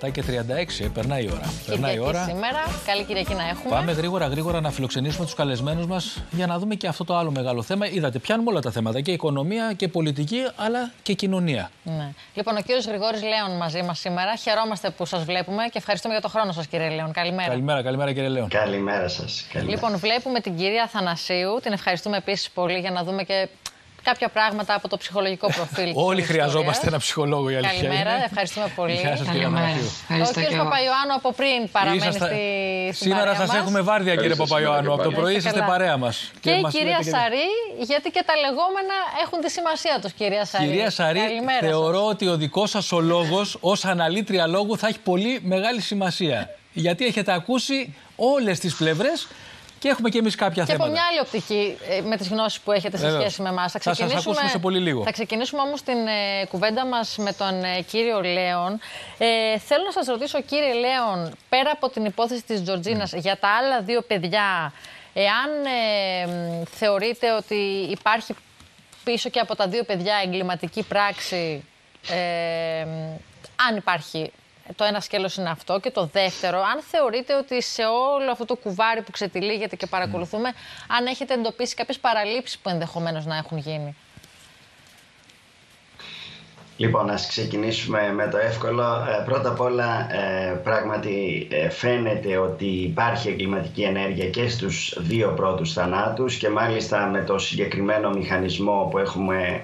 7 και 36, ε, περνάει η ώρα. Περνάει η ώρα. σήμερα. Καλή Κυριακή να έχουμε. Πάμε γρήγορα γρήγορα να φιλοξενήσουμε τους καλεσμένους μας για να δούμε και αυτό το άλλο μεγάλο θέμα. Είδατε, πιάνουμε όλα τα θέματα. Και οικονομία και πολιτική, αλλά και κοινωνία. Ναι. Λοιπόν, ο κύριος Γρηγόρης Λέων μαζί μας σήμερα. Χαιρόμαστε που σας βλέπουμε και ευχαριστούμε για το χρόνο σας, κύριε Λέων. Καλημέρα. Καλημέρα, καλημέρα, κύριε Λέων. Καλημέρα σας. Λοιπόν, βλέπουμε την κυρία Θανασίου. Την ευχαριστούμε επίσης πολύ για να δούμε και κάποια πράγματα από το ψυχολογικό προφίλ. Όλοι χρειαζόμαστε ένα ψυχολόγο, η αλήθεια. Καλημέρα, είναι. ευχαριστούμε πολύ. Γεια σας, κύριε Ο κ. Παπαϊωάννου από πριν παραμένει Είσαστε... στη, Σήμερα σας έχουμε βάρδια, κύριε Παπαϊωάννου. Από το πρωί είσαστε παρέα μας. Και, η κυρία Σαρή, γιατί και τα λεγόμενα έχουν τη σημασία τους, κυρία Σαρή. Κυρία Σαρή, θεωρώ ότι ο δικός σας ο λόγος ως αναλύτρια λόγου θα έχει πολύ μεγάλη σημασία. Γιατί έχετε ακούσει όλες τις πλευρές και έχουμε και εμείς κάποια και θέματα. Και από μια άλλη οπτική, ε, με τις γνώσεις που έχετε σε σχέση με εμάς. Θα, θα σας ακούσουμε σε πολύ λίγο. Θα ξεκινήσουμε όμως την ε, κουβέντα μας με τον ε, κύριο Λέον. Ε, θέλω να σας ρωτήσω, κύριε Λέον, πέρα από την υπόθεση της Τζορτζίνας, mm. για τα άλλα δύο παιδιά, εάν ε, θεωρείτε ότι υπάρχει πίσω και από τα δύο παιδιά εγκληματική πράξη, ε, αν υπάρχει το ένα σκέλος είναι αυτό. Και το δεύτερο, αν θεωρείτε ότι σε όλο αυτό το κουβάρι που ξετυλίγεται και παρακολουθούμε, αν έχετε εντοπίσει κάποιες παραλήψεις που ενδεχομένως να έχουν γίνει. Λοιπόν, ας ξεκινήσουμε με το εύκολο. Ε, πρώτα απ' όλα, ε, πράγματι ε, φαίνεται ότι υπάρχει εγκληματική ενέργεια και στους δύο πρώτους θανάτους και μάλιστα με το συγκεκριμένο μηχανισμό που έχουμε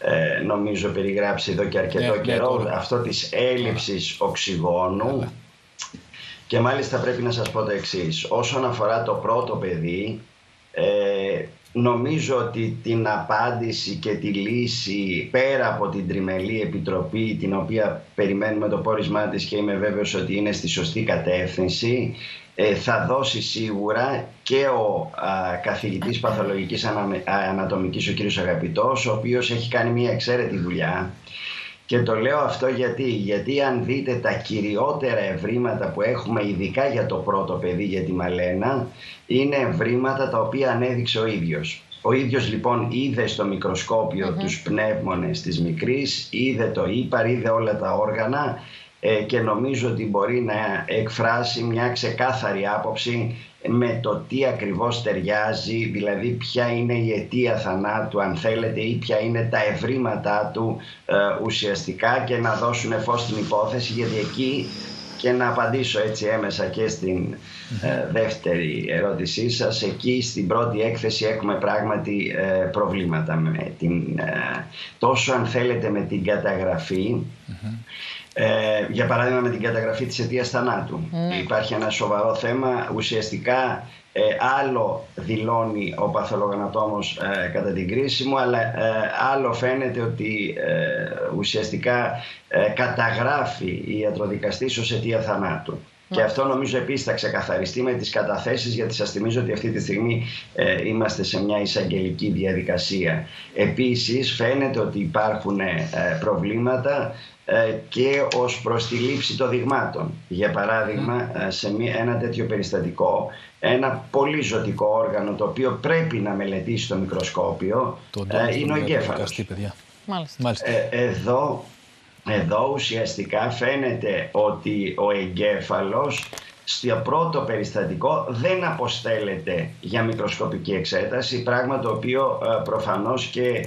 ε, νομίζω περιγράψει εδώ και αρκετό ναι, καιρό, ναι, αυτό της έλλειψης οξυγόνου ναι. και μάλιστα πρέπει να σας πω το εξής. Όσον αφορά το πρώτο παιδί, ε, νομίζω ότι την απάντηση και τη λύση πέρα από την τριμελή επιτροπή την οποία περιμένουμε το πόρισμά της και είμαι βέβαιος ότι είναι στη σωστή κατεύθυνση ε, θα δώσει σίγουρα και ο α, καθηγητής παθολογικής ανατομικής ο κύριος Αγαπητός ο οποίος έχει κάνει μια εξαίρετη δουλειά και το λέω αυτό γιατί, γιατί αν δείτε τα κυριότερα ευρήματα που έχουμε ειδικά για το πρώτο παιδί για τη Μαλένα είναι ευρήματα τα οποία ανέδειξε ο ίδιος. Ο ίδιος λοιπόν είδε στο μικροσκόπιο mm-hmm. τους πνεύμονες της μικρής, είδε το ύπαρ, είδε όλα τα όργανα ε, και νομίζω ότι μπορεί να εκφράσει μια ξεκάθαρη άποψη με το τι ακριβώς ταιριάζει, δηλαδή ποια είναι η αιτία θανάτου αν θέλετε ή ποια είναι τα ευρήματά του ε, ουσιαστικά και να δώσουν φως στην υπόθεση γιατί εκεί και να απαντήσω έτσι έμεσα και στην ε, δεύτερη ερώτησή σας εκεί στην πρώτη έκθεση έχουμε πράγματι προβλήματα με την, τόσο αν θέλετε με την καταγραφή ε, για παράδειγμα με την καταγραφή της αιτίας θανάτου. Ναι. Υπάρχει ένα σοβαρό θέμα. Ουσιαστικά ε, άλλο δηλώνει ο παθολογανατόμος ε, κατά την κρίση μου αλλά ε, άλλο φαίνεται ότι ουσιαστικά καταγράφει η ιατροδικαστής ως αιτία θανάτου. Και αυτό νομίζω επίσης θα ξεκαθαριστεί με τις καταθέσεις, γιατί σας θυμίζω ότι αυτή τη στιγμή είμαστε σε μια εισαγγελική διαδικασία. Επίσης, φαίνεται ότι υπάρχουν προβλήματα ε, και ως προς τη λήψη των δειγμάτων. Για παράδειγμα, ε, σε ένα τέτοιο περιστατικό, ένα πολύ ζωτικό όργανο το οποίο πρέπει να μελετήσει το μικροσκόπιο ε, είναι ο εγκέφαλος. Μάλιστα. εδώ, εδώ ουσιαστικά φαίνεται ότι ο εγκέφαλος στο πρώτο περιστατικό δεν αποστέλλεται για μικροσκοπική εξέταση, πράγμα το οποίο προφανώς και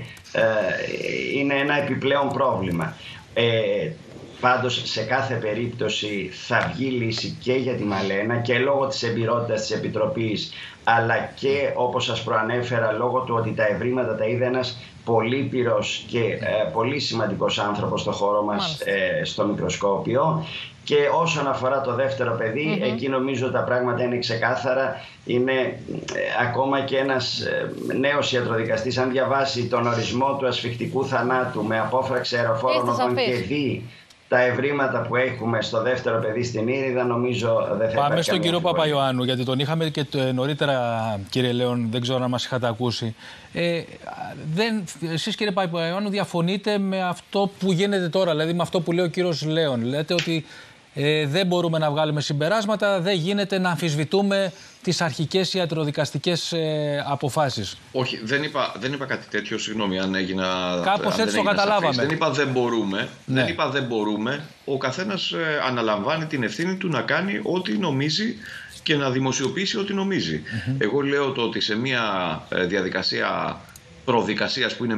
είναι ένα επιπλέον πρόβλημα. Ε, πάντως σε κάθε περίπτωση θα βγει λύση και για τη Μαλένα και λόγω της εμπειρότητας της Επιτροπής αλλά και όπως σας προανέφερα λόγω του ότι τα ευρήματα τα είδε ένας πολύπυρος και ε, πολύ σημαντικός άνθρωπος στο χώρο μας ε, στο μικροσκόπιο. Και όσον αφορά το δεύτερο εκεί νομίζω τα πράγματα είναι ξεκάθαρα. Είναι ε, ακόμα και ένας ε, νέος ιατροδικαστής, αν διαβάσει τον ορισμό του ασφιχτικού θανάτου με απόφραξη αεροφόρων οδών και δει τα ευρήματα που έχουμε στο δεύτερο παιδί στην Ήριδα, νομίζω δεν θα Πάμε στον κύριο Παπαϊωάννου, γιατί τον είχαμε και νωρίτερα, κύριε Λέων, δεν ξέρω αν μας είχατε ακούσει. Ε, δεν, εσείς κύριε Παπαϊωάννου διαφωνείτε με αυτό που γίνεται τώρα, δηλαδή με αυτό που λέει ο κύριος Λέων. Λέτε ότι ε, δεν μπορούμε να βγάλουμε συμπεράσματα, δεν γίνεται να αμφισβητούμε τις αρχικές ιατροδικαστικές ε, αποφάσεις. Όχι, δεν είπα, δεν είπα κάτι τέτοιο, συγγνώμη αν έγινα... Κάπως έτσι το καταλάβαμε. Δεν είπα δεν μπορούμε, ναι. δεν είπα δεν μπορούμε. Ο καθένας ε, αναλαμβάνει την ευθύνη του να κάνει ό,τι νομίζει και να δημοσιοποιήσει ό,τι Εγώ λέω το ότι σε μια ε, διαδικασία προδικασίας που είναι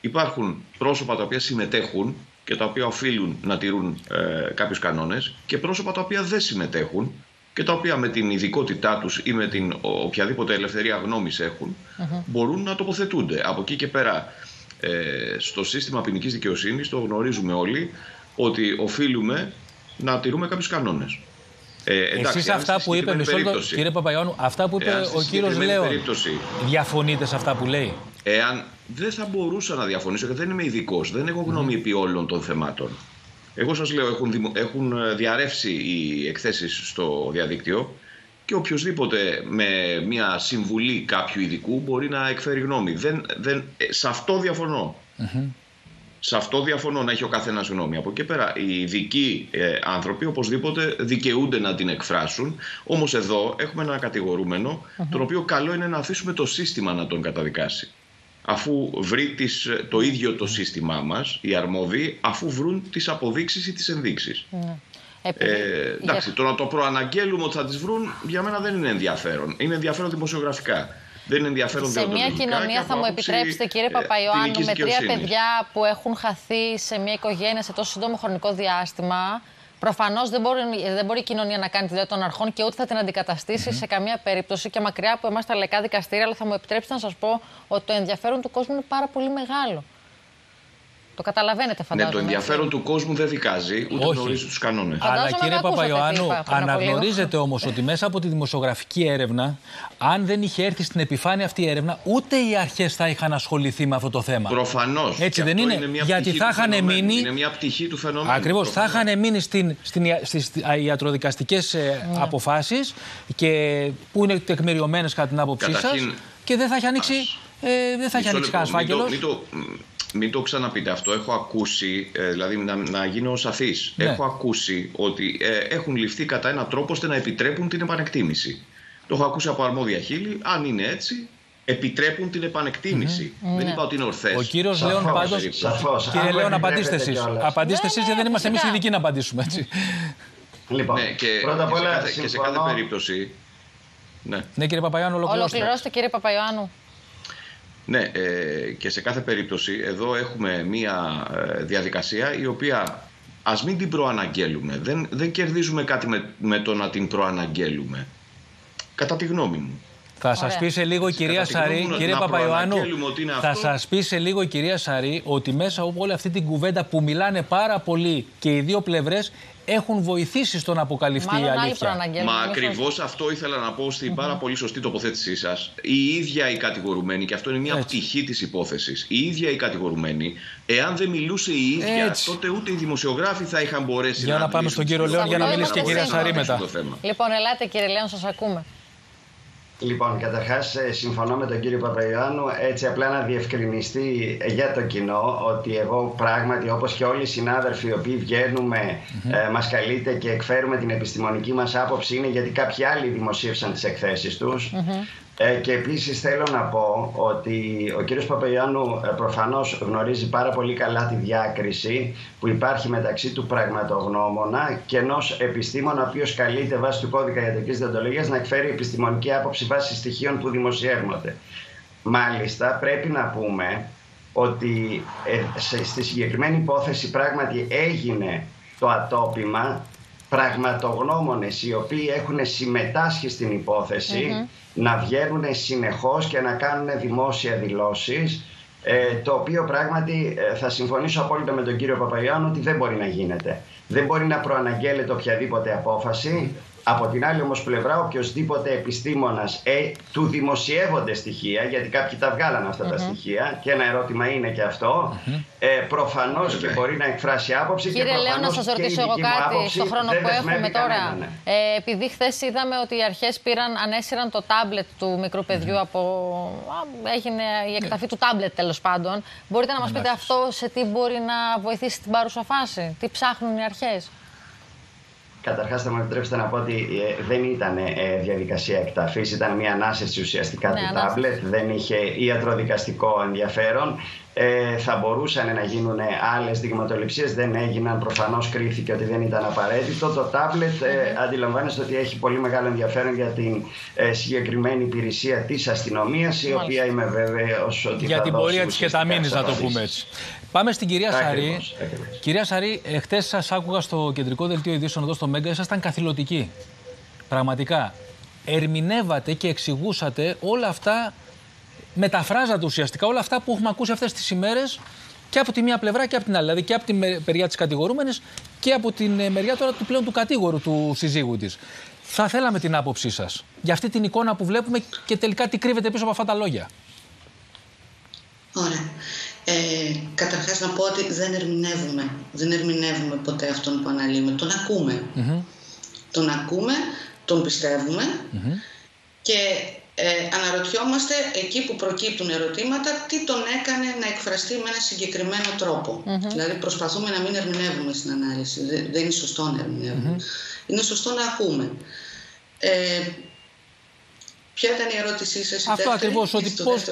υπάρχουν πρόσωπα τα οποία συμμετέχουν και τα οποία οφείλουν να τηρούν ε, κάποιους κανόνες και πρόσωπα τα οποία δεν συμμετέχουν και τα οποία με την ειδικότητά τους ή με την οποιαδήποτε ελευθερία γνώμης έχουν μπορούν να τοποθετούνται. Από εκεί και πέρα ε, στο σύστημα ποινικής δικαιοσύνης το γνωρίζουμε όλοι ότι οφείλουμε να τηρούμε κάποιους κανόνες. Ε, Εσείς αυτά που είπε, μισό κύριε Παπαϊόνου, αυτά που είπε ο κύριος Λέων, διαφωνείτε σε αυτά που λέει; Εάν δεν θα μπορούσα να διαφωνήσω γιατί δεν είμαι ειδικός, δεν έχω γνώμη επί όλων των θεμάτων. Εγώ σας λέω, έχουν, έχουν ε, διαρρεύσει οι εκθέσεις στο διαδίκτυο και οποιοδήποτε με μια συμβουλή κάποιου ειδικού μπορεί να εκφέρει γνώμη. Δεν, δεν, ε, σε αυτό Σε αυτό διαφωνώ να έχει ο καθένας γνώμη. Από εκεί πέρα, οι ειδικοί ε, άνθρωποι οπωσδήποτε δικαιούνται να την εκφράσουν. Όμως εδώ έχουμε ένα τον οποίο καλό είναι να αφήσουμε το σύστημα να τον καταδικάσει αφού βρει τις, το ίδιο το σύστημά μας, οι αρμόδιοι, αφού βρουν τις αποδείξεις ή τις ενδείξεις. Ναι. Ε, εντάξει, το να το προαναγγέλουμε ότι θα τις βρουν, για μένα δεν είναι ενδιαφέρον. Είναι ενδιαφέρον δημοσιογραφικά. Δεν είναι ενδιαφέρον Σε μια κοινωνία, θα μου επιτρέψετε, κύριε ε, Παπαϊωάννου, με τρία παιδιά που έχουν χαθεί σε μια οικογένεια σε τόσο σύντομο χρονικό διάστημα, Προφανώς δεν, μπορεί, δεν μπορεί η κοινωνία να κάνει τη δουλειά των αρχών και ούτε θα την αντικαταστήσει σε καμία περίπτωση και μακριά από εμάς τα λεκά δικαστήρια. Αλλά θα μου επιτρέψετε να σας πω ότι το ενδιαφέρον του κόσμου είναι πάρα πολύ μεγάλο. Το καταλαβαίνετε, φαντάζομαι. Ναι, το ενδιαφέρον του κόσμου δεν δικάζει, ούτε Όχι. γνωρίζει τους κανόνες. Αλλά κύριε Παπαϊωάννου, αναγνωρίζετε όμως ότι μέσα από τη δημοσιογραφική έρευνα, αν δεν είχε έρθει στην επιφάνεια αυτή η έρευνα, ούτε οι αρχές θα είχαν ασχοληθεί με αυτό το θέμα. Προφανώς. Έτσι δεν είναι; είναι Γιατί θα είχαν μείνει. Είναι μια πτυχή του φαινομένου. Ακριβώς. Θα είχαν μείνει στις ιατροδικαστικές ε, ναι. αποφάσεις που είναι τεκμηριωμένες κατά την άποψή σας και δεν θα έχει ανοίξει. Ε, δεν θα έχει ανοίξει κανένα φάκελος μην το ξαναπείτε αυτό. Έχω ακούσει, ε, δηλαδή να, να γίνω σαφής. Ναι. Έχω ακούσει ότι ε, έχουν ληφθεί κατά έναν τρόπο ώστε να επιτρέπουν την επανεκτίμηση. Το έχω ακούσει από αρμόδια χείλη. Αν είναι έτσι, επιτρέπουν την επανεκτίμηση. Δεν ναι. είπα ότι είναι ορθές. Ο κύριος Λέων πάντω. Κύριε Λέων, απαντήστε εσείς. Απαντήστε εσείς, γιατί δεν είμαστε εμείς ειδικοί να απαντήσουμε έτσι. Λοιπόν, ναι, και, πρώτα απ' όλα. Και σε κάθε περίπτωση. Ναι, ναι κύριε Παπαϊάνου, ολοκληρώστε. Ολοκληρώστε, κύριε Παπαϊάνου. Ναι, ε, και σε κάθε περίπτωση εδώ έχουμε μία ε, διαδικασία η οποία ας μην την προαναγγέλουμε. Δεν, δεν κερδίζουμε κάτι με, με το να την προαναγγέλουμε. Κατά τη γνώμη μου. Θα σας πει σε λίγο η κυρία Σαρή, κύριε Παπαϊωάννου, θα σας πει σε λίγο η κυρία Σαρή ότι μέσα από όλη αυτή την κουβέντα που μιλάνε πάρα πολύ και οι δύο πλευρές έχουν βοηθήσει στο να αποκαλυφθεί η αλήθεια. Μα ακριβώς αυτό ήθελα να πω στην πάρα πολύ σωστή τοποθέτησή σας. Η ίδια η κατηγορουμένη, και αυτό είναι μια Έτσι. πτυχή της υπόθεσης, η ίδια η κατηγορουμένη, εάν δεν μιλούσε η ίδια, Έτσι. τότε ούτε οι δημοσιογράφοι θα είχαν μπορέσει για να. Για να πάμε στον κύριο Λέον για να μιλήσει και η κυρία Σαρή μετά. Λοιπόν, ελάτε κύριε Λέον, σας ακούμε. Λοιπόν, καταρχάς ε, συμφωνώ με τον κύριο Παπαϊωάννου έτσι απλά να διευκρινιστεί για το κοινό ότι εγώ πράγματι όπως και όλοι οι συνάδελφοι οι οποίοι βγαίνουμε mm-hmm. ε, μας καλείτε και εκφέρουμε την επιστημονική μας άποψη είναι γιατί κάποιοι άλλοι δημοσίευσαν τις εκθέσεις τους ε, και επίσης θέλω να πω ότι ο κύριος Παπαγιάννου ε, προφανώς γνωρίζει πάρα πολύ καλά τη διάκριση που υπάρχει μεταξύ του πραγματογνώμονα και ενός επιστήμονα ο οποίος καλείται βάσει του κώδικα ιατρικής διοντολογίας να εκφέρει επιστημονική άποψη βάσει στοιχείων που δημοσιεύονται. Μάλιστα πρέπει να πούμε ότι ε, στη συγκεκριμένη υπόθεση πράγματι έγινε το ατόπιμα πραγματογνώμονες οι οποίοι έχουν συμμετάσχει στην υποθεση να βγαίνουν συνεχώς και να κάνουν δημόσια δηλώσεις ε, το οποίο πράγματι ε, θα συμφωνήσω απόλυτα με τον κύριο Παπαϊάννου ότι δεν μπορεί να γίνεται. Δεν μπορεί να προαναγγέλλεται οποιαδήποτε απόφαση από την άλλη όμως πλευρά οποιοδήποτε επιστήμονας ε, του δημοσιεύονται στοιχεία γιατί κάποιοι τα βγάλαν τα στοιχεία και ένα ερώτημα είναι και αυτό ε, προφανώς και μπορεί να εκφράσει άποψη Κύριε και Λέω να σας ρωτήσω εγώ κάτι στο χρόνο που έχουμε τώρα. ε, επειδή χθες είδαμε ότι οι αρχές πήραν, ανέσυραν το τάμπλετ του μικρού παιδιού από έγινε η εκταφή του τάμπλετ τέλος πάντων. Μπορείτε να μας πείτε αυτό σε τι μπορεί να βοηθήσει την παρούσα φάση τι ψάχνουν οι αρχές; Καταρχάς θα μου επιτρέψετε να πω ότι ε, δεν ήταν ε, διαδικασία εκταφής, ήταν μια ανάσυρση ουσιαστικά ναι, του τάμπλετ, δεν είχε ιατροδικαστικό ενδιαφέρον. Ε, θα μπορούσαν να γίνουν άλλες δειγματοληψίες, δεν έγιναν. Προφανώς κρίθηκε ότι δεν ήταν απαραίτητο. Το τάμπλετ ε, αντιλαμβάνεστε ότι έχει πολύ μεγάλο ενδιαφέρον για την ε, συγκεκριμένη υπηρεσία της αστυνομίας, η οποία είμαι βέβαιος ότι. Για θα την πορεία της κεταμίνη, να το πούμε έτσι. Πάμε στην κυρία Σαρή. Κυρία Σαρή, χτε σας άκουγα στο κεντρικό δελτίο ειδήσεων εδώ στο Μέγκα, ήσασταν καθηλωτικοί. Πραγματικά. Ερμηνεύατε και εξηγούσατε όλα αυτά μεταφράζατε ουσιαστικά όλα αυτά που έχουμε ακούσει αυτές τις ημέρες και από τη μία πλευρά και από την άλλη. Δηλαδή και από την μεριά της κατηγορούμενης και από την ε, μεριά τώρα του πλέον του κατήγορου του συζύγου της. Θα θέλαμε την άποψή σας για αυτή την εικόνα που βλέπουμε και τελικά τι κρύβεται πίσω από αυτά τα λόγια. Ωραία. Ε, καταρχάς να πω ότι δεν ερμηνεύουμε. Δεν ερμηνεύουμε ποτέ αυτόν που αναλύουμε. Τον ακούμε. Τον ακούμε, τον πιστευουμε και ε, αναρωτιόμαστε εκεί που προκύπτουν ερωτήματα τι τον έκανε να εκφραστεί με ένα συγκεκριμένο Δηλαδή προσπαθούμε να μην ερμηνεύουμε στην ανάλυση. Δεν, είναι σωστό να ερμηνεύουμε. Είναι σωστό να ακούμε. Ε, Ποια ήταν η ερώτησή σας, Αυτό ακριβώς. Ότι πώς,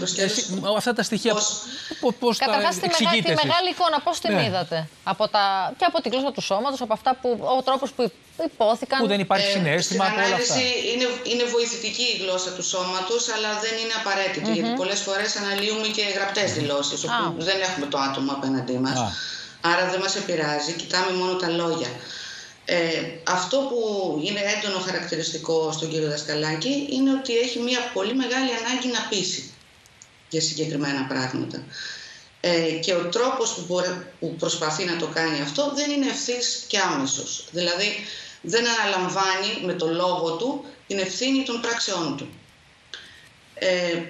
αυτά τα στοιχεία. Πώς, πώς Καταρχάς, τη, μεγάλη, τη μεγάλη εικόνα, πώς την ναι. είδατε. Από τα, και από τη γλώσσα του σώματος, από αυτά που, ο τρόπος που υπόθηκαν. Που δεν υπάρχει ε, συνέστημα από όλα αυτά. Είναι, είναι βοηθητική η γλώσσα του σώματος, αλλά δεν είναι απαραίτητη. Mm-hmm. Γιατί πολλές φορές αναλύουμε και γραπτές δηλώσεις, όπου δεν έχουμε το άτομο απέναντί μας. Άρα δεν μας επηρεάζει, κοιτάμε μόνο τα λόγια. Ε, αυτό που είναι έντονο χαρακτηριστικό στον κύριο Δασκαλάκη είναι ότι έχει μια πολύ μεγάλη ανάγκη να πείσει για συγκεκριμένα πράγματα. Ε, και ο τρόπος που, που προσπαθεί να το κάνει αυτό δεν είναι ευθύς και άμεσος. Δηλαδή δεν αναλαμβάνει με το λόγο του την ευθύνη των πράξεών του. Ε,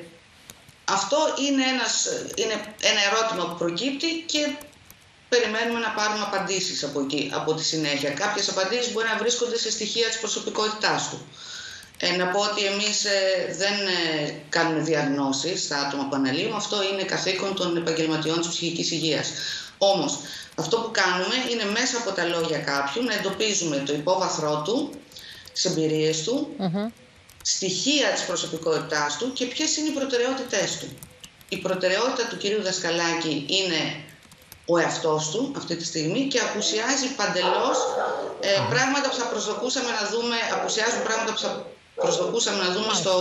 αυτό είναι, ένας, είναι ένα ερώτημα που προκύπτει και περιμένουμε να πάρουμε απαντήσεις από εκεί, από τη συνέχεια. Κάποιες απαντήσεις μπορεί να βρίσκονται σε στοιχεία της προσωπικότητάς του. Ε, να πω ότι εμείς ε, δεν ε, κάνουμε διαγνώσεις στα άτομα που αναλύουμε, αυτό είναι καθήκον των επαγγελματιών της ψυχικής υγείας. Όμως, αυτό που κάνουμε είναι μέσα από τα λόγια κάποιου να εντοπίζουμε το υπόβαθρό του, τις εμπειρίες του, στοιχεία της προσωπικότητάς του και ποιες είναι οι προτεραιότητές του. Η προτεραιότητα του κυρίου Δασκαλάκη είναι ο εαυτός του αυτή τη στιγμή και απουσιάζει παντελώς ε, πράγματα που θα προσδοκούσαμε να δούμε, απουσιάζουν πράγματα που θα προσδοκούσαμε να δούμε στο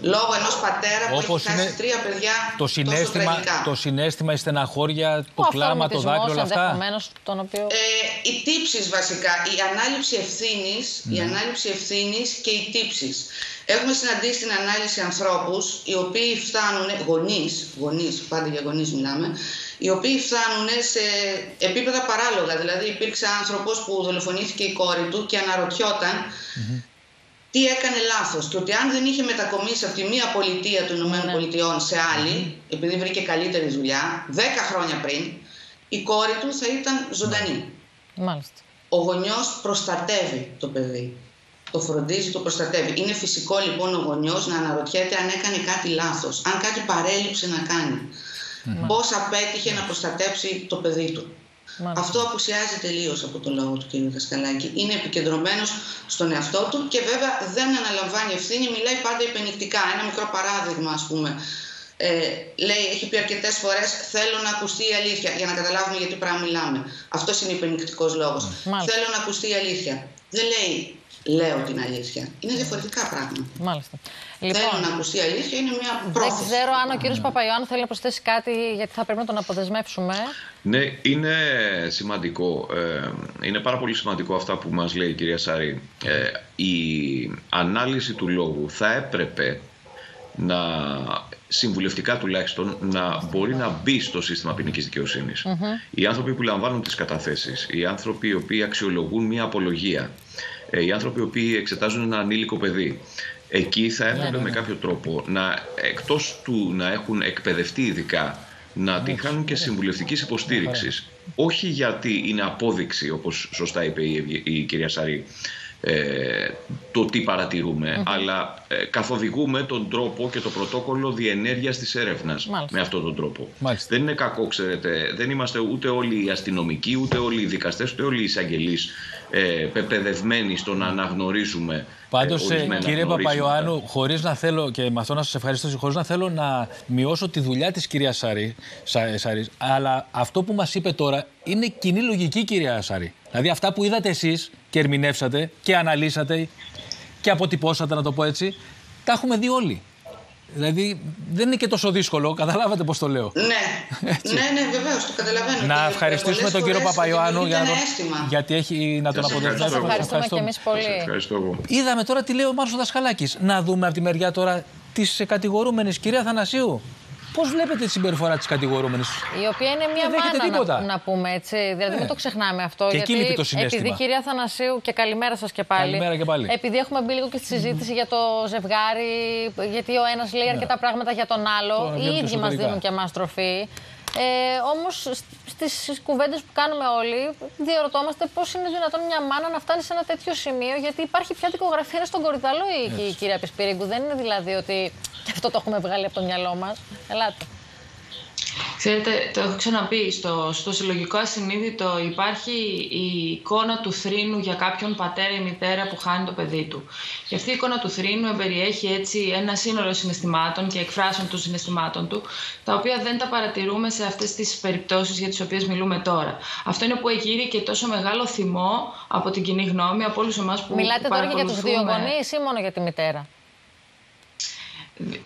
λόγο ενός πατέρα που Όπως έχει χάσει τρία παιδιά το συνέστημα, το συνέστημα, η στεναχώρια, το κλάμα, το δάκρυο, όλα αυτά. Τον οποίο... ε, οι τύψεις βασικά, η ανάληψη ευθύνης, η ναι. ανάληψη ευθύνης και οι τύψεις. Έχουμε συναντήσει στην ανάλυση ανθρώπους οι οποίοι φτάνουν, γονείς, γονείς, πάντα για γονείς μιλάμε, οι οποίοι φτάνουν σε επίπεδα παράλογα. Δηλαδή υπήρξε άνθρωπος που δολοφονήθηκε η κόρη του και αναρωτιόταν τι έκανε λάθος και ότι αν δεν είχε μετακομίσει από τη μία πολιτεία των ΗΠΑ σε άλλη, επειδή βρήκε καλύτερη δουλειά, 10 χρόνια πριν, η κόρη του θα ήταν ζωντανή. Μάλιστα. Ο γονιός προστατεύει το παιδί. Το φροντίζει, το προστατεύει. Είναι φυσικό λοιπόν ο γονιός να αναρωτιέται αν έκανε κάτι λάθος, αν κάτι παρέλειψε να κάνει mm πώς απέτυχε να προστατέψει το παιδί του. Αυτό απουσιάζει τελείως από το λόγο του κ. Δασκαλάκη. Είναι επικεντρωμένος στον εαυτό του και βέβαια δεν αναλαμβάνει ευθύνη, μιλάει πάντα υπενικτικά. Ένα μικρό παράδειγμα, ας πούμε. Ε, λέει, έχει πει αρκετές φορές: Θέλω να ακουστεί η αλήθεια. Για να καταλάβουμε γιατί πράγμα μιλάμε. Αυτός είναι υπενικτικός λόγος. Θέλω να ακουστεί η αλήθεια. Δεν λέει λέω την αλήθεια. Είναι διαφορετικά πράγματα. Μάλιστα. Λοιπόν, Θέλω να ακουστεί η αλήθεια, είναι μια πρόθεση. Δεν ξέρω αν ο κύριος Παπαϊωάννου θέλει να προσθέσει κάτι, γιατί θα πρέπει να τον αποδεσμεύσουμε. Ναι, είναι σημαντικό. Ε, είναι πάρα πολύ σημαντικό αυτά που μας λέει η κυρία Σάρη. Ε, η ανάλυση του λόγου θα έπρεπε να συμβουλευτικά τουλάχιστον να μπορεί να μπει στο σύστημα ποινικής δικαιοσύνης. Οι άνθρωποι που λαμβάνουν τις καταθέσεις, οι άνθρωποι οι οποίοι αξιολογούν μια απολογία, ε, οι άνθρωποι οι οποίοι εξετάζουν ένα ανήλικο παιδί. Εκεί θα έπρεπε ναι, ναι, με ναι. κάποιο τρόπο να εκτός του να έχουν εκπαιδευτεί ειδικά να την χάνουν και συμβουλευτικής υποστήριξης. Όχι γιατί είναι απόδειξη, όπως σωστά είπε η, η κυρία Σαρή, ε, το τι παρατηρουμε αλλά ε, καθοδηγούμε τον τρόπο και το πρωτόκολλο διενέργειας της έρευνας με αυτόν τον τρόπο. Δεν είναι κακό, ξέρετε, δεν είμαστε ούτε όλοι οι αστυνομικοί, ούτε όλοι οι δικαστές, ούτε όλοι οι εισαγγελείς ε, πεπαιδευμένοι στο να αναγνωρίζουμε Πάντως, ε, κύριε Παπαϊωάννου, χωρίς να θέλω και με αυτό να σας ευχαριστήσω, χωρίς να θέλω να μειώσω τη δουλειά της κυρίας Σαρή, Σαρής, αλλά αυτό που μας είπε τώρα είναι κοινή λογική, κυρία Σαρή. Δηλαδή, αυτά που είδατε εσείς και ερμηνεύσατε και αναλύσατε και αποτυπώσατε, να το πω έτσι, τα έχουμε δει όλοι. Δηλαδή δεν είναι και τόσο δύσκολο, καταλάβατε πώς το λέω. Ναι, ναι, ναι, βεβαίως, το καταλαβαίνω. Να ευχαριστήσουμε τον κύριο Παπαϊωάννου για να γιατί έχει να τον αποδεχτούμε. Σα ευχαριστούμε και εμείς πολύ. Είδαμε τώρα τι λέει ο Μάρσος Δασκαλάκης. Να δούμε από τη μεριά τώρα τη κατηγορούμενη κυρία Θανασίου. Πώς βλέπετε τη συμπεριφορά της κατηγορούμενης, Η οποία είναι μια μάνα, να, να, πούμε έτσι. Δηλαδή, ναι. μην το ξεχνάμε αυτό. Και γιατί, το επειδή κυρία Θανασίου, και καλημέρα σας και πάλι. Καλημέρα και πάλι. Επειδή έχουμε μπει λίγο και στη συζήτηση για το ζευγάρι, γιατί ο ένας λέει ναι. αρκετά πράγματα για τον άλλο, οι ίδιοι μας δίνουν και εμάς τροφή. Ε, Όμως στις κουβέντες που κάνουμε όλοι, διαρωτόμαστε πώς είναι δυνατόν μια μάνα να φτάνει σε ένα τέτοιο σημείο, γιατί υπάρχει πια δικογραφία στον κορυδαλό η, η κυρία Πισπυρίγκου. Δεν είναι δηλαδή ότι και αυτό το έχουμε βγάλει από το μυαλό μας. Ελάτε. Ξέρετε, το έχω ξαναπεί, στο, στο συλλογικό ασυνείδητο υπάρχει η εικόνα του θρήνου για κάποιον πατέρα ή μητέρα που χάνει το παιδί του. Και αυτή η εικόνα του θρήνου περιέχει έτσι ένα σύνολο συναισθημάτων και εκφράσεων των συναισθημάτων του, τα οποία δεν τα παρατηρούμε σε αυτές τις περιπτώσεις για τις οποίες μιλούμε τώρα. Αυτό είναι που εγείρει και τόσο μεγάλο θυμό από την κοινή γνώμη, από όλους εμάς που Μιλάτε τώρα και για τους δύο γονείς ή μόνο για τη μητέρα;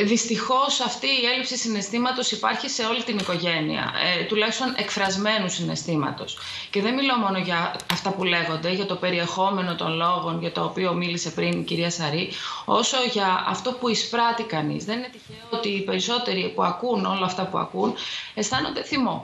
Δυστυχώς αυτή η έλλειψη συναισθήματος υπάρχει σε όλη την οικογένεια, ε, τουλάχιστον εκφρασμένου συναισθήματος. Και δεν μιλώ μόνο για αυτά που λέγονται, για το περιεχόμενο των λόγων για το οποίο μίλησε πριν η κυρία Σαρή, όσο για αυτό που εισπράττει κανείς. Δεν είναι τυχαίο ότι οι περισσότεροι που ακούν όλα αυτά που ακούν αισθάνονται θυμό.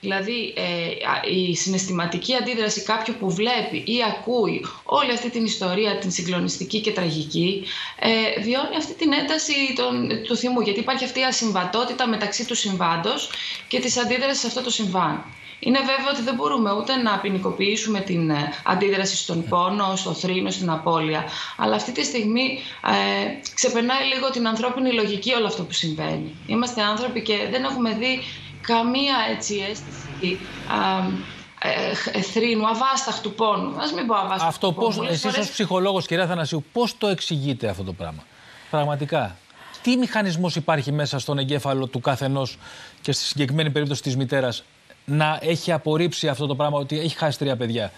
Δηλαδή ε, η συναισθηματική αντίδραση κάποιου που βλέπει ή ακούει όλη αυτή την ιστορία, την συγκλονιστική και τραγική, ε, βιώνει αυτή την ένταση των, του θυμού, γιατί υπάρχει αυτή η ασυμβατότητα μεταξύ του συμβάντος και της αντίδρασης σε αυτό το συμβάν. Είναι βέβαιο ότι δεν μπορούμε ούτε να ποινικοποιήσουμε την ε, αντίδραση στον πόνο, στο θρήνο, στην απώλεια. Αλλά αυτή τη στιγμή ε, ξεπερνάει λίγο την ανθρώπινη λογική όλο αυτό που συμβαίνει. Είμαστε άνθρωποι και δεν έχουμε δει καμία έτσι αίσθηση ε, θρήνου, αβάσταχτου πόνου. Ας μην πω αβάσταχτου αυτό πόνου. Πώς, εσείς φορές... ως ψυχολόγος, κυρία Θανασίου, πώς το εξηγείτε αυτό το πράγμα; Πραγματικά. Τι μηχανισμός υπάρχει μέσα στον εγκέφαλο του καθενός και στη συγκεκριμένη περίπτωση της μητέρας να έχει απορρίψει αυτό το πράγμα ότι έχει χάσει τρία παιδιά;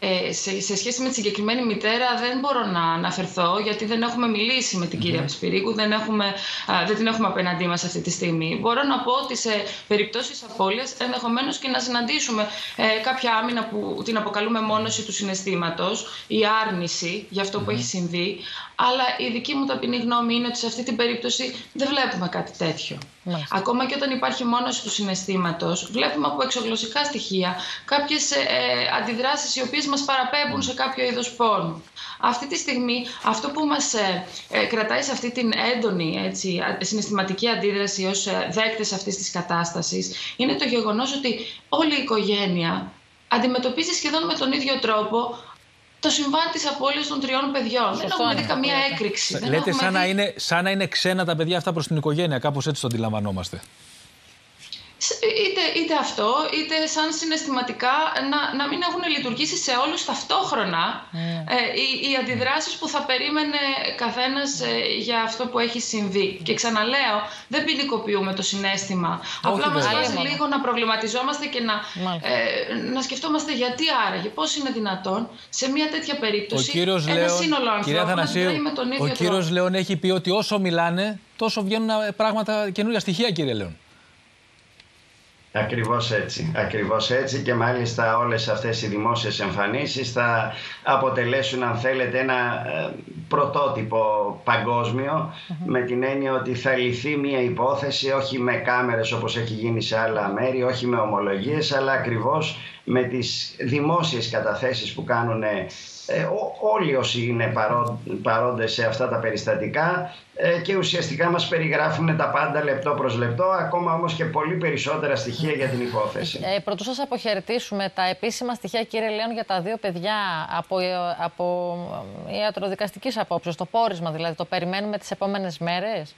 Ε, σε, σε σχέση με τη συγκεκριμένη μητέρα δεν μπορώ να αναφερθώ γιατί δεν έχουμε μιλήσει με την κυρία Σπυρίκου, δεν, έχουμε, δεν την έχουμε απέναντί μας αυτή τη στιγμή. Μπορώ να πω ότι σε περιπτώσεις απώλειας ενδεχομένως και να συναντήσουμε ε, κάποια άμυνα που την αποκαλούμε μόνωση του συναισθήματος ή άρνηση για αυτό που έχει συμβεί. Αλλά η δική μου ταπεινή γνώμη είναι ότι σε αυτή την περίπτωση δεν βλέπουμε κάτι τέτοιο. Ακόμα και όταν υπάρχει μόνος του συναισθήματος, βλέπουμε από εξωγλωσσικά στοιχεία κάποιες ε, αντιδράσεις οι οποίες μας παραπέμπουν σε κάποιο είδος πόνου. Αυτή τη στιγμή αυτό που μας ε, ε, κρατάει σε αυτή την έντονη έτσι, συναισθηματική αντίδραση ως ε, δέκτες αυτής της κατάστασης είναι το γεγονός ότι όλη η οικογένεια αντιμετωπίζει σχεδόν με τον ίδιο τρόπο το συμβάν της απώλειας των τριών παιδιών. δεν έχουμε δει καμία έκρηξη. Λέτε σαν, να είναι, σαν να είναι ξένα τα παιδιά αυτά προς την οικογένεια, κάπως έτσι το αντιλαμβανόμαστε. Είτε, είτε αυτό, είτε σαν συναισθηματικά να, να μην έχουν λειτουργήσει σε όλους ταυτόχρονα mm. ε, οι, οι αντιδράσεις που θα περίμενε καθένας ε, για αυτό που έχει συμβεί. Και ξαναλέω, δεν ποινικοποιούμε το συνέστημα. Απλά μας βάζει λίγο να προβληματιζόμαστε και να, ε, να σκεφτόμαστε γιατί άραγε, πώς είναι δυνατόν σε μια τέτοια περίπτωση ο ένα Λέων, σύνολο ανθρώπων να με τον ίδιο Ο κύριος Λέων έχει πει ότι όσο μιλάνε, τόσο βγαίνουν πράγματα, καινούργια στοιχεία κύριε Λέων. Ακριβώς έτσι, ακριβώς έτσι και μάλιστα όλες αυτές οι δημόσιες εμφανίσεις θα αποτελέσουν αν θέλετε ένα ε, πρωτότυπο με την έννοια ότι θα λυθεί μια υπόθεση όχι με κάμερες όπως έχει γίνει σε άλλα μέρη, όχι με ομολογίες αλλά ακριβώς με τις δημόσιες καταθέσεις που κάνουν ε, όλοι όσοι είναι παρόντες σε αυτά τα περιστατικά ε, και ουσιαστικά μας περιγράφουν τα πάντα λεπτό προς λεπτό, ακόμα όμως και πολύ περισσότερα στοιχεία για την υπόθεση. Ε, πρωτού σας αποχαιρετήσουμε, τα επίσημα στοιχεία κύριε Λέων για τα δύο παιδιά από, από ιατροδικαστικής απόψεως, το πόρισμα δηλαδή, το περιμένουμε τις επόμενες μέρες;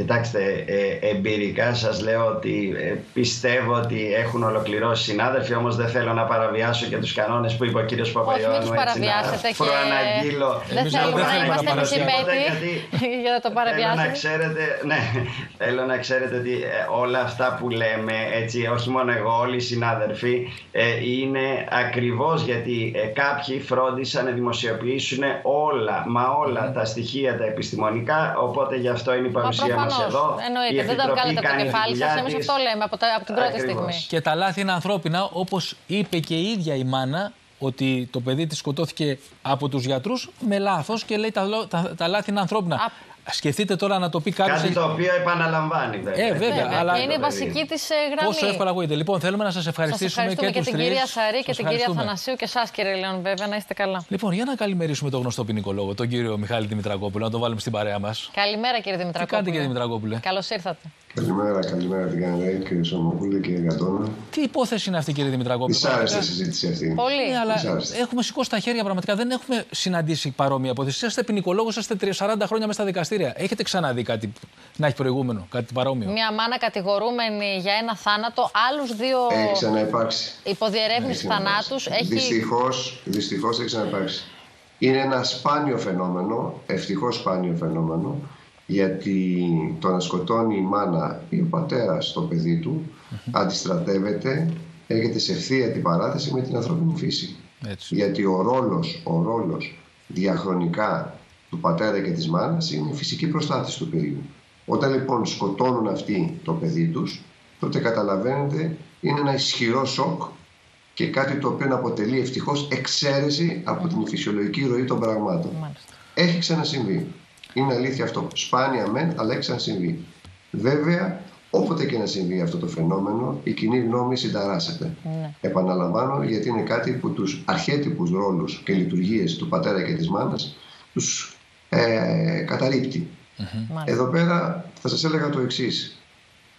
Κοιτάξτε, ε, εμπειρικά σας λέω ότι ε, πιστεύω ότι έχουν ολοκληρώσει συνάδελφοι, όμως δεν θέλω να παραβιάσω και τους κανόνες που είπε ο κύριος Παπαϊωάννου. Όχι, μην τους παραβιάσετε και δεν θέλουμε να είμαστε εμείς υπέτοι για να το παραβιάσουμε. Θέλω να ξέρετε, ναι, θέλω να ξέρετε ότι ε, όλα αυτά που λέμε, έτσι, όχι μόνο εγώ, όλοι οι συνάδελφοι, είναι ακριβώς γιατί κάποιοι φρόντισαν να δημοσιοποιήσουν όλα, μα όλα τα στοιχεία τα επιστημονικά, οπότε γι' αυτό είναι η παρουσία μας εδώ. Εννοείται, δεν τα βγάλετε από το κεφάλι σας. Εμείς αυτό λέμε από, από την πρώτη στιγμή. Και τα λάθη είναι ανθρώπινα, όπως είπε και η ίδια η μάνα, ότι το παιδί της σκοτώθηκε από τους γιατρούς με λάθος και λέει τα, τα, τα λάθη είναι ανθρώπινα. Σκεφτείτε τώρα να το πει κάποιος. Κάτι το οποίο επαναλαμβάνει, βέβαια. Ε, βέβαια. βέβαια. Αλλά... είναι η βασική της ε, γραμμή. Πόσο εύκολα ακούγεται. Λοιπόν, θέλουμε να σας ευχαριστήσουμε, σας και, και, και την κυρία Σαρή και την κυρία Θανασίου και εσά, κύριε Λέων, βέβαια, να είστε καλά. Λοιπόν, για να καλημερίσουμε τον γνωστό ποινικό λόγο, τον κύριο Μιχάλη Δημητρακόπουλο, να το βάλουμε στην παρέα μας. Καλημέρα, κύριε Δημητρακόπουλο. Τι κάνετε, κύριε Δημητρακόπουλε; Καλώς ήρθατε. Καλημέρα, καλημέρα την κάνετε, κύριε Σομοπούλη, κύριε Κατώνα. Τι υπόθεση είναι αυτή, κύριε Δημητρακόπουλο. Δυσάρεστη συζήτηση αυτή. Πολύ. Ναι, αλλά έχουμε σηκώσει τα χέρια πραγματικά. Δεν έχουμε συναντήσει παρόμοια υπόθεση. Είστε ποινικολόγος, είστε 40 χρόνια μέσα στα δικαστήρια. Έχετε ξαναδεί κάτι να έχει προηγούμενο, κάτι παρόμοιο; Μια μάνα κατηγορούμενη για ένα θάνατο, άλλους δύο. Έχει ξαναυπάρξει. Υποδιερεύνηση θανάτους. Έχει... Δυστυχώς έχει ξαναυπάρξει. Είναι ένα σπάνιο φαινόμενο, ευτυχώς σπάνιο φαινόμενο, γιατί το να σκοτώνει η μάνα ή ο πατέρας το παιδί του αντιστρατεύεται, έρχεται σε ευθεία την παράθεση με την ανθρώπινη φύση. Γιατί ο ρόλος, ο ρόλος διαχρονικά του πατέρα και της μάνας είναι η φυσική προστάτηση του παιδιού. Όταν λοιπόν σκοτώνουν αυτοί το παιδί τους, τότε καταλαβαίνετε είναι ένα ισχυρό σοκ και κάτι το οποίο αποτελεί ευτυχώς εξαίρεση από την φυσιολογική ροή των πραγμάτων. Έχει ξανασυμβεί. Είναι αλήθεια αυτό. Σπάνια μεν, αλλά έχει ξανασυμβεί. Βέβαια, όποτε και να συμβεί αυτό το φαινόμενο, η κοινή γνώμη συνταράσσεται. Ναι. Επαναλαμβάνω, γιατί είναι κάτι που τους αρχέτυπους ρόλους και λειτουργίες του πατέρα και της μάνας τους ε, καταρρύπτει. Εδώ πέρα θα σας έλεγα το εξής.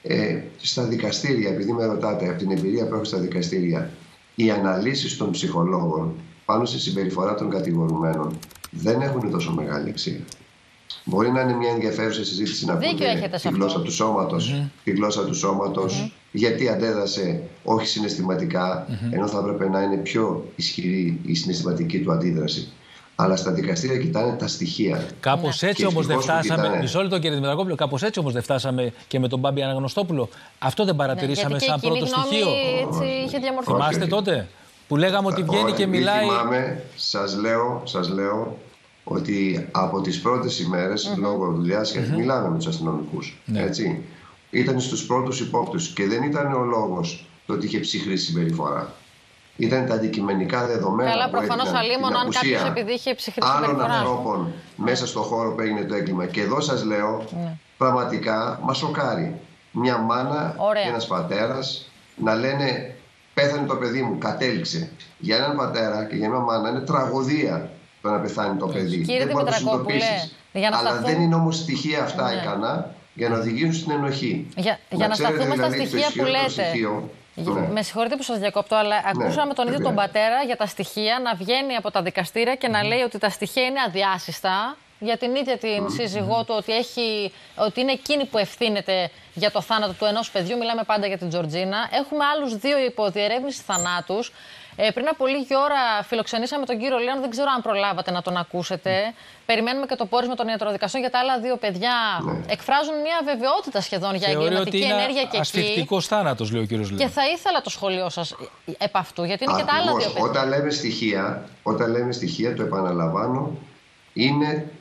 Ε, στα δικαστήρια, επειδή με ρωτάτε από την εμπειρία που έχω στα δικαστήρια, οι αναλύσεις των ψυχολόγων πάνω στη συμπεριφορά των κατηγορουμένων δεν έχουν τόσο μεγάλη αξία. Μπορεί να είναι μια ενδιαφέρουσα συζήτηση να πούμε τη γλώσσα του σώματος, τη γλώσσα του σώματος, γιατί αντέδρασε όχι συναισθηματικά, ενώ θα έπρεπε να είναι πιο ισχυρή η συναισθηματική του αντίδραση αλλά στα δικαστήρια κοιτάνε τα στοιχεία. Κάπως ναι. έτσι όμως δεν φτάσαμε. Κοιτάνε... Μισό λεπτό κύριε Δημητρακόπουλο, κάπως έτσι όμως δεν φτάσαμε και με τον Μπάμπη Αναγνωστόπουλο. Αυτό δεν παρατηρήσαμε ναι, σαν πρώτο στοιχείο. Έτσι είχε διαμορφωθεί. Θυμάστε τότε που λέγαμε ότι βγαίνει και μιλάει. Θυμάμαι, σας λέω, σας λέω ότι από τις πρώτες ημέρες, mm-hmm. λόγω δουλειάς, γιατί mm-hmm. μιλάμε με τους αστυνομικούς. Ναι. Έτσι, ήταν στους πρώτους υπόπτους και δεν ήταν ο λόγος το ότι είχε ψυχρή συμπεριφορά ήταν τα αντικειμενικά δεδομένα. Καλά, προφανώς αλλήμον αν κάποιος επειδή είχε ψυχρή Άλλων ανθρώπων μέσα στον χώρο που έγινε το έγκλημα. Και εδώ σας λέω, ναι. πραγματικά μας σοκάρει μια μάνα Ωραία. και ένας πατέρας να λένε Πέθανε το παιδί μου, κατέληξε. Για έναν πατέρα και για μια μάνα είναι τραγωδία το να πεθάνει το παιδί. Κύριε δεν μπορείς να το συνειδητοποιήσει. Αλλά δεν είναι όμως στοιχεία αυτά ναι. ικανά για να οδηγήσουν στην ενοχή. Για, για να, σταθούμε στα δηλαδή, στοιχεία που λέτε. Ναι. Με συγχωρείτε που σας διακόπτω, αλλά ναι, ακούσαμε τον ίδιο τον πατέρα για τα στοιχεία να βγαίνει από τα δικαστήρια και να λέει ότι τα στοιχεία είναι αδιάσυστα για την ίδια την σύζυγό του, ότι, έχει, ότι είναι εκείνη που ευθύνεται για το θάνατο του ενός παιδιού. Μιλάμε πάντα για την Τζορτζίνα. Έχουμε άλλους δύο υποδιερεύνηση θανάτους. Ε, πριν από λίγη ώρα φιλοξενήσαμε τον κύριο Λέων, δεν ξέρω αν προλάβατε να τον ακούσετε. Περιμένουμε και το πόρισμα των ιατροδικαστών για τα άλλα δύο παιδιά. Ναι. Εκφράζουν μια βεβαιότητα σχεδόν για εγκληματική ενέργεια και εκεί. Ασφυκτικό θάνατος, λέει ο κύριος Λέων. Και θα ήθελα το σχολείο σας επ' αυτού, γιατί είναι και τα άλλα δύο παιδιά. Όταν λέμε στοιχεία, όταν λέμε στοιχεία, το επαναλαμβάνω, είναι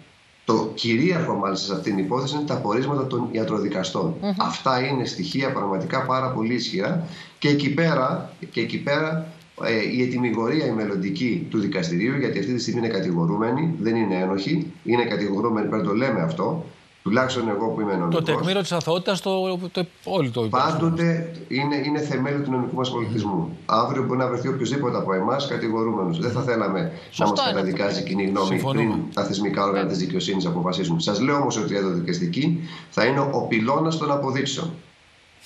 το κυρίαρχο μάλιστα σε αυτήν την υπόθεση είναι τα απορίσματα των ιατροδικαστών. Αυτά είναι στοιχεία πραγματικά πάρα πολύ ισχυρά και εκεί πέρα, και εκεί πέρα ε, η ετοιμιγορία η μελλοντική του δικαστηρίου, γιατί αυτή τη στιγμή είναι κατηγορούμενη, δεν είναι ένοχη, είναι κατηγορούμενη, πρέπει να το λέμε αυτό, Τουλάχιστον εγώ που είμαι νομικό. Το τεκμήριο της αθωότητας το, το, όλοι το Πάντοτε είναι, είναι θεμέλιο του νομικού μας πολιτισμού. Mm. Αύριο μπορεί να βρεθεί οποιοδήποτε από εμάς κατηγορούμενος. Δεν θα θέλαμε να μας καταδικάζει η κοινή γνώμη πριν τα θεσμικά όργανα της δικαιοσύνης αποφασίσουν. Σας λέω όμως ότι η δικαστική θα είναι ο πυλώνας των αποδείξεων.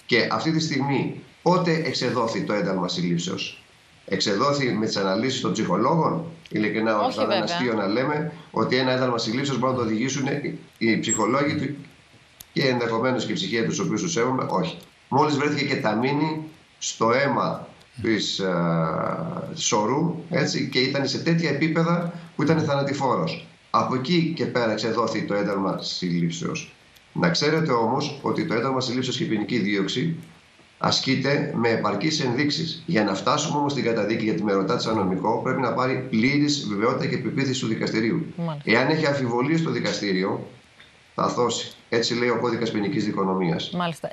Και αυτή τη στιγμή, πότε εξεδόθη το ένταλμα συλλήψεως, εξεδόθη με τις αναλύσεις των ψυχολόγων. Ειλικρινά, θα ήταν αστείο να λέμε ότι ένα ένταλμα συλλήψεως μπορεί να το οδηγήσουν οι ψυχολόγοι του και ενδεχομένως και η ψυχία τους, οποίους του σέβομαι. Όχι. Μόλις βρέθηκε και τα μήνυ στο αίμα της uh, σωρού έτσι, και ήταν σε τέτοια επίπεδα που ήταν θανατηφόρος. Από εκεί και πέρα εξεδόθη το ένταλμα συλλήψεως. Να ξέρετε όμως ότι το ένταλμα συλλήψεως και η ποινική δίωξη ασκείται με επαρκείς ενδείξεις. Για να φτάσουμε όμως στην καταδίκη, γιατί με ρωτάτε σαν νομικό, πρέπει να πάρει πλήρης βεβαιότητα και πεποίθηση του δικαστηρίου. Μάλιστα. Εάν έχει αμφιβολίε στο δικαστήριο, θα δώσει. Έτσι λέει ο κώδικας ποινικής δικονομίας.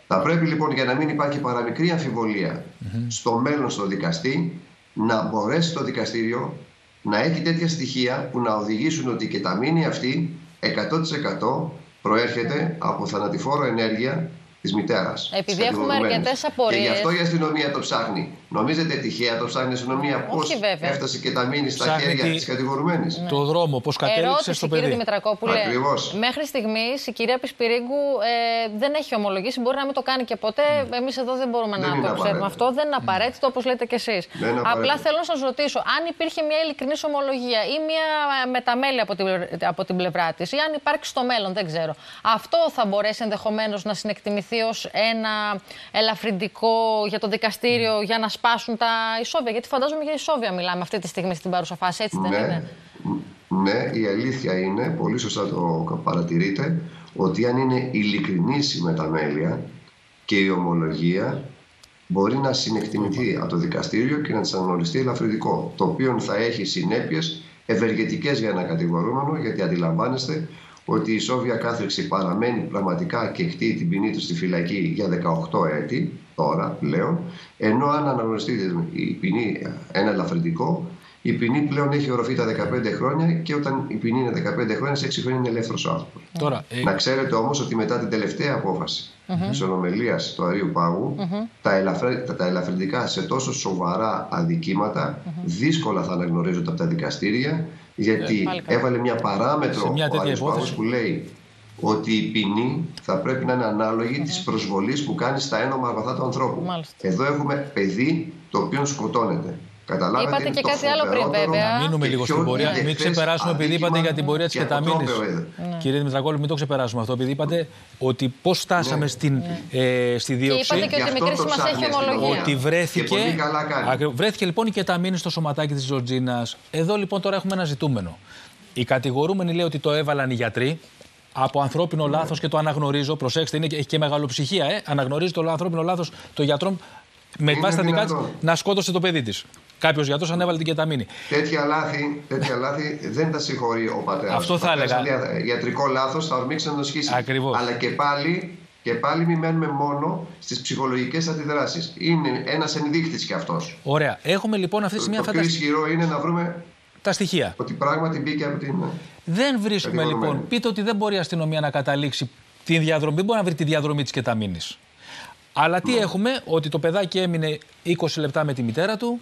Θα πρέπει λοιπόν για να μην υπάρχει παραμικρή αμφιβολία στο μέλλον στο δικαστή, να μπορέσει το δικαστήριο να έχει τέτοια στοιχεία που να οδηγήσουν ότι και τα μήνυα αυτή 100% προέρχεται από θανατηφόρο ενέργεια της μητέρας. Επειδή έχουμε αρκετές απορίες. Και γι' αυτό η αστυνομία το ψάχνει. Νομίζετε τυχαία το ψάχνει η αστυνομία πώς έφτασε και τα μήνυς στα ψάχνει χέρια τη της κατηγορουμένης; Ναι. Το δρόμο, πώς κατέληξε στο παιδί. Κύριε Δημητρακόπουλε, μέχρι στιγμής η κυρία Πισπυρίγκου ε, δεν έχει ομολογήσει. Μπορεί να μην το κάνει και ποτέ. Mm. Εμείς εδώ δεν μπορούμε δεν να το ξέρουμε αυτό. Δεν είναι απαραίτητο όπως λέτε κι εσείς. Απλά θέλω να σας ρωτήσω, αν υπήρχε μια ειλικρινή ομολογία ή μια μεταμέλεια από την, από την πλευρά της, ή αν υπάρξει στο μέλλον, δεν ξέρω. Αυτό θα μπορέσει ενδεχομένως να συνεκτιμηθεί θεωρηθεί ένα ελαφρυντικό για το δικαστήριο για να σπάσουν τα ισόβια. Γιατί φαντάζομαι για ισόβια μιλάμε αυτή τη στιγμή στην παρούσα φάση, έτσι δεν ναι, είναι; Ναι, η αλήθεια είναι, πολύ σωστά το παρατηρείτε, ότι αν είναι ειλικρινή η μεταμέλεια και η ομολογία μπορεί να συνεκτιμηθεί από το δικαστήριο και να της αναγνωριστεί ελαφρυντικό, το οποίο θα έχει συνέπειες ευεργετικές για ένα κατηγορούμενο, γιατί αντιλαμβάνεστε ότι η Σόβια κάθριξη παραμένει πραγματικά και χτεί την ποινή του στη φυλακή για 18 έτη, τώρα πλέον, ενώ αν αναγνωριστεί η ποινή ένα ελαφρυντικό, η ποινή πλέον έχει οροφεί τα 15 χρόνια και όταν η ποινή είναι 15 χρόνια, σε 6 χρόνια είναι ελεύθερος άνθρωπος. Ε... Να ξέρετε όμως ότι μετά την τελευταία απόφαση mm-hmm. της ονομελίας του Αρίου Πάγου, τα, ελαφρυ... τα ελαφρυντικά σε τόσο σοβαρά αδικήματα δύσκολα θα αναγνωρίζονται από τα δικαστήρια γιατί ε, έβαλε μια παράμετρο μια ο που λέει ότι η ποινή θα πρέπει να είναι ανάλογη mm-hmm. της προσβολής που κάνει στα ένομα αγαθά του ανθρώπου. Εδώ έχουμε παιδί το οποίο σκοτώνεται. Καταλάβατε, είπατε και κάτι άλλο πριν, βέβαια. Να μείνουμε λίγο στην πορεία. Μην ξεπεράσουμε, επειδή είπατε για την πορεία της κεταμίνης. Ναι. Κύριε Δημητρακόλου, μην το ξεπεράσουμε αυτό. Επειδή είπατε ότι πώς φτάσαμε ναι. στην, ναι. ε, στη δίωξη. Και είπατε και ότι η μικρή μας έχει ομολογία. Ότι βρέθηκε. Βρέθηκε λοιπόν η κεταμίνη στο σωματάκι της Ζορτζίνα. Εδώ λοιπόν τώρα έχουμε ένα ζητούμενο. Οι κατηγορούμενοι λέει ότι το έβαλαν οι γιατροί από ανθρώπινο λάθος και το αναγνωρίζω. Προσέξτε, είναι, έχει και μεγαλοψυχία. Ε. Αναγνωρίζει το ανθρώπινο λάθος των γιατρών με βάση τα δικά της να σκότωσε το παιδί της. Κάποιος γιατρός ανέβαλε την κεταμίνη. Τέτοια λάθη, τέτοια λάθη δεν τα συγχωρεί ο πατέρας. Αυτό θα έλεγα. Ιατρικό λάθος θα ορμήξει να το σχίσει. Ακριβώς. Αλλά και πάλι, και πάλι μην μένουμε μόνο στις ψυχολογικές αντιδράσεις. Είναι ένας ενδείχτη κι αυτός. Ωραία. Έχουμε λοιπόν αυτή τη στιγμή αυτά τα. Το πιο ισχυρό είναι να βρούμε τα στοιχεία. Ότι πράγματι μπήκε από την. Δεν βρίσκουμε λοιπόν. Πείτε ότι δεν μπορεί η αστυνομία να καταλήξει την διαδρομή. Δεν μπορεί να βρει τη διαδρομή της κεταμίνη. Αλλά τι ναι. έχουμε, ότι το παιδάκι έμεινε 20 λεπτά με τη μητέρα του,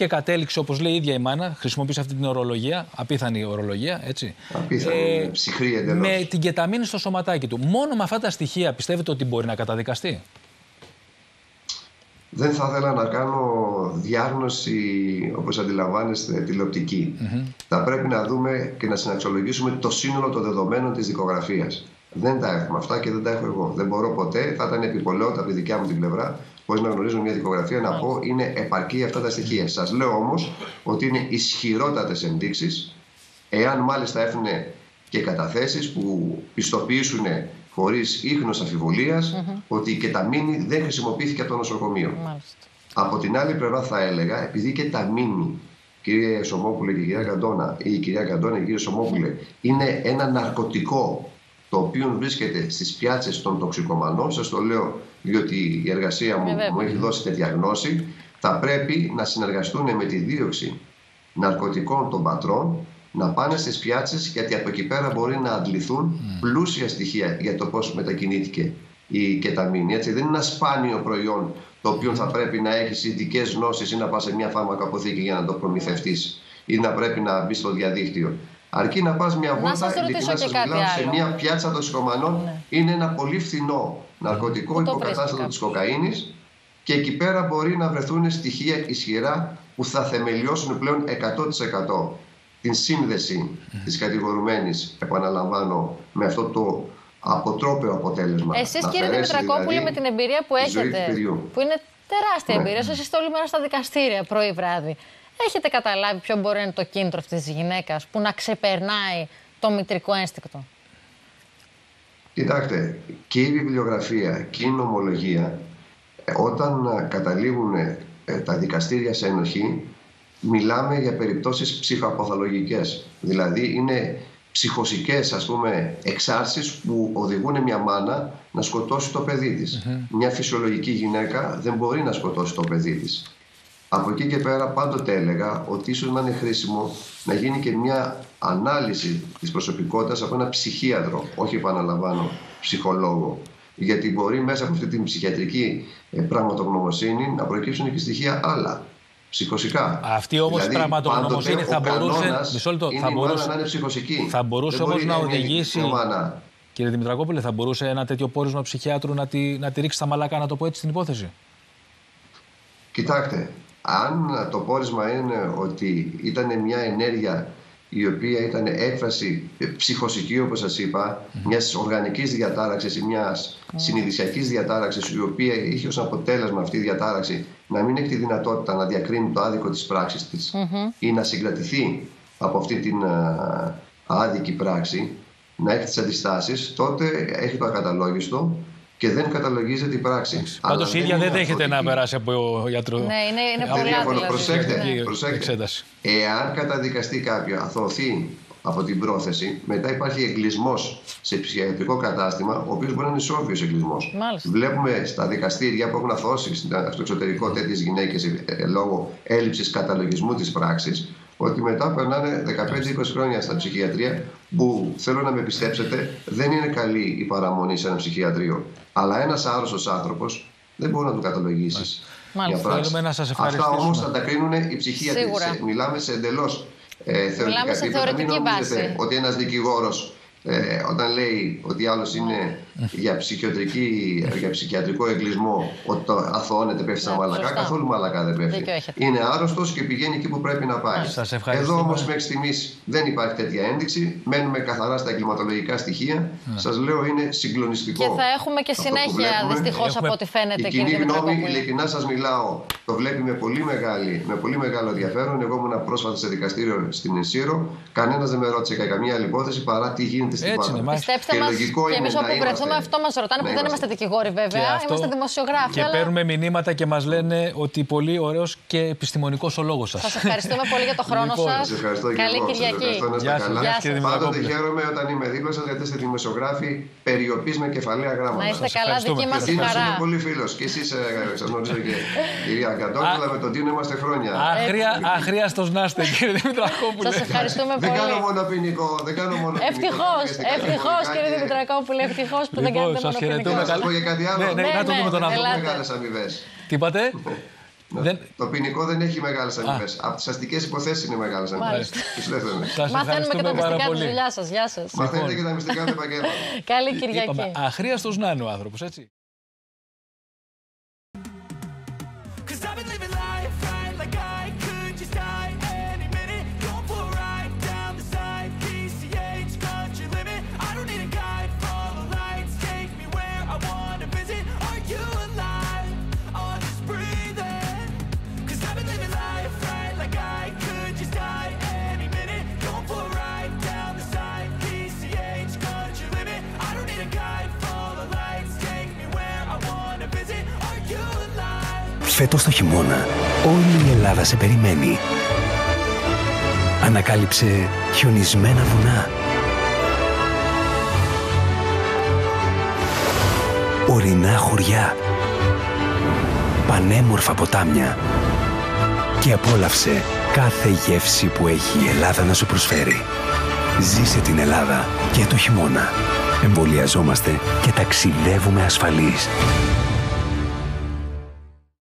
και κατέληξε, όπως λέει η ίδια η μάνα, χρησιμοποίησε αυτή την ορολογία, απίθανη ορολογία, έτσι. Απίθανη, ε, ψυχρή εντελώς. Με την κεταμίνη στο σωματάκι του. Μόνο με αυτά τα στοιχεία πιστεύετε ότι μπορεί να καταδικαστεί; Δεν θα ήθελα να κάνω διάγνωση, όπως αντιλαμβάνεστε, τηλεοπτική. Θα πρέπει να δούμε και να συναξιολογήσουμε το σύνολο των δεδομένων της δικογραφίας. Δεν τα έχουμε αυτά και δεν τα έχω εγώ. Δεν μπορώ ποτέ, θα ήταν επιπολαιότητα από τη δικιά μου την πλευρά, χωρίς να γνωρίζω μια δικογραφία, να πω είναι επαρκή αυτά τα στοιχεία. Σας λέω όμως ότι είναι ισχυρότατες ενδείξεις, εάν μάλιστα έρθουν και καταθέσεις που πιστοποιήσουν χωρίς ίχνος αμφιβολίας ότι η κεταμίνη δεν χρησιμοποιήθηκε από το νοσοκομείο. Μάλιστα. Από την άλλη πλευρά θα έλεγα, επειδή και τα μήνυ, κυρία Σομόπουλε και κυρία Καντώνα, ή η κυρία Καντώνα και κύριε Σομόπουλε, είναι ένα ναρκωτικό το οποίο βρίσκεται στις πιάτσες των τοξικομανών. Σας το λέω διότι η εργασία μου ε, μου έχει δώσει τέτοια γνώση. Θα πρέπει να συνεργαστούν με τη δίωξη ναρκωτικών των πατρών να πάνε στις πιάτσες γιατί από εκεί πέρα μπορεί να αντληθούν mm. πλούσια στοιχεία για το πώς μετακινήθηκε η κεταμίνη. Έτσι. Δεν είναι ένα σπάνιο προϊόν το οποίο θα πρέπει να έχεις ειδικές γνώσεις ή να πας σε μια φάρμακαποθήκη για να το προμηθευτείς ή να πρέπει να μπεις στο διαδίκτυο. Αρκεί να πας μια βόλτα, ειλικρινά σας μιλάω, σε μια πιάτσα τοξικομανών ναι. είναι ένα πολύ φθηνό ναρκωτικό υποκατάστατο της κοκαίνης και εκεί πέρα μπορεί να βρεθούν στοιχεία ισχυρά που θα θεμελιώσουν πλέον 100% την σύνδεση mm. της κατηγορουμένης, επαναλαμβάνω, με αυτό το αποτρόπαιο αποτέλεσμα. Εσείς κύριε Δημητρακόπουλε δηλαδή, με την εμπειρία που έχετε, που είναι τεράστια ναι. εμπειρία, εσείς είστε όλη μέρα στα δικαστήρια πρωί βράδυ. Έχετε καταλάβει ποιο μπορεί να είναι το κίνητρο αυτής της γυναίκας που να ξεπερνάει το μητρικό ένστικτο; Κοιτάξτε, και η βιβλιογραφία και η νομολογία ε, όταν καταλήγουν ε, τα δικαστήρια σε ενοχή μιλάμε για περιπτώσεις ψυχοαποθαλογικές. Δηλαδή είναι ψυχοσικές ας πούμε εξάρσεις που οδηγούν μια μάνα να σκοτώσει το παιδί της. Μια φυσιολογική γυναίκα δεν μπορεί να σκοτώσει το παιδί της. Από εκεί και πέρα πάντοτε έλεγα ότι ίσως να είναι χρήσιμο να γίνει και μια ανάλυση της προσωπικότητας από ένα ψυχίατρο, όχι επαναλαμβάνω ψυχολόγο. Γιατί μπορεί μέσα από αυτή την ψυχιατρική ε, πραγματογνωμοσύνη να προκύψουν και στοιχεία άλλα ψυχοσικά. Αυτή όμως δηλαδή, η πραγματογνωμοσύνη θα μπορούσε. Μισό λεπτό. Θα μπορούσε, να είναι ψυχοσική. Θα μπορούσε όμως να οδηγήσει. Κύριε Δημητρακόπουλε, θα μπορούσε ένα τέτοιο πόρισμα ψυχιάτρου να τη, να τη ρίξει στα μαλακά, να το πω έτσι, την υπόθεση; Κοιτάξτε, αν το πόρισμα είναι ότι ήταν μια ενέργεια η οποία ήταν έκφραση ψυχοσική όπως σας είπα, mm. μιας οργανικής διατάραξης ή μιας mm. συνειδησιακής διατάραξης η οποία είχε ως αποτέλεσμα αυτή η διατάραξη να μην έχει τη δυνατότητα να διακρίνει το άδικο της πράξης της mm-hmm. ή να συγκρατηθεί από αυτή την άδικη πράξη, να έχει τις αντιστάσεις, τότε έχει το ακαταλόγιστο και δεν καταλογίζεται η πράξη. Πάντως η ίδια δεν δέχεται να περάσει από γιατρό. Ναι, είναι, είναι πολύ άδικο. Προσέξτε, προσέξτε. Εάν καταδικαστεί κάποιο, αθωωθεί από την πρόθεση, μετά υπάρχει εγκλισμός σε ψυχιατρικό κατάστημα, ο οποίος μπορεί να είναι ισόβιος εγκλισμός. Βλέπουμε στα δικαστήρια που έχουν αθώσει στο εξωτερικό τέτοιες γυναίκες ε, λόγω έλλειψης καταλογισμού της πράξης, ότι μετά περνάνε 15-20 χρόνια στα ψυχιατρία που θέλω να με πιστέψετε δεν είναι καλή η παραμονή σε ένα ψυχιατρίο. Αλλά ένας άρρωστος άνθρωπος δεν μπορεί να του καταλογίσεις. Θέλουμε να σας Αυτά όμως θα τα κρίνουν οι ψυχίατροι. Μιλάμε σε εντελώς ε, θεωρητικά επίπεδα. Μην νομίζετε ότι ένας δικηγόρος ε, όταν λέει ότι άλλος είναι για, για ψυχιατρικό εγκλισμό, ότι το αθωώνεται, πέφτει στα ναι, μαλακά, καθόλου μαλακά δεν πέφτει. Είναι άρρωστος και πηγαίνει εκεί που πρέπει να πάει. Εδώ όμως μέχρι στιγμής δεν υπάρχει τέτοια ένδειξη. Μένουμε καθαρά στα εγκληματολογικά στοιχεία. Ναι. Σας λέω είναι συγκλονιστικό. Και θα έχουμε και συνέχεια δυστυχώς από ό,τι φαίνεται. Η κοινή γνώμη, ειλικρινά σας μιλάω, το βλέπει με πολύ, μεγάλη, με πολύ μεγάλο ενδιαφέρον. Εγώ ήμουν πρόσφατα σε δικαστήριο στην Εσύρο. Κανένας δεν με ρώτησε για καμία άλλη υπόθεση παρά τι γίνεται στην Ελλάδα. Πιστέψτε μας, και εμείς όπου βρεθούμε αυτό μας ρωτάνε, που δεν είμαστε δικηγόροι βέβαια, είμαστε δημοσιογράφοι. Και παίρνουμε μηνύματα και μας λένε ότι πολύ ωραίος και επιστημονικός ο λόγος σας. Σας ευχαριστούμε πολύ για το χρόνο λοιπόν, σας. Καλή Κυριακή. Γεια σας. Πάντοτε χαίρομαι όταν είμαι δίπλα σας γιατί είστε δημοσιογράφοι περιοπής με κεφαλαία γράμματα. Να είστε καλά, δική μας χαρά. Είμαι πολύ φίλος. Και εσείς ε, σας γνωρίζω και κυρία Καντόπουλα, με τον Τίνο είμαστε χρόνια. Αχρίαστος να είστε, κύριε Δημητρακόπουλε. Σας ευχαριστούμε πολύ. Δεν κάνω μόνο ποινικό. Ευτυχώ, ευτυχώς κύριε Δημητρακόπουλε, ευτυχώς που δεν λοιπόν, κάνετε μόνο ποινικό. Να σα πω για κάτι άλλο. Ναι, ναι, να το δούμε τον άνθρωπο. Μεγάλες αμοιβές. Τι είπατε; Δεν... Το ποινικό δεν έχει μεγάλες αμοιβές. Από τις αστικές υποθέσεις είναι μεγάλες αμοιβές. Μαθαίνουμε και τα μυστικά της δουλειά σας. Γεια σας. Μαθαίνετε και τα μυστικά του επαγγέλματος. Καλή Κυριακή. Αχρίαστος να είναι ο άνθρωπος, έτσι. Φέτος το χειμώνα όλη η Ελλάδα σε περιμένει. Ανακάλυψε χιονισμένα βουνά. Ορεινά χωριά. Πανέμορφα ποτάμια. Και απόλαυσε κάθε γεύση που έχει η Ελλάδα να σου προσφέρει. Ζήσε την Ελλάδα και το χειμώνα. Εμβολιαζόμαστε και ταξιδεύουμε ασφαλείς.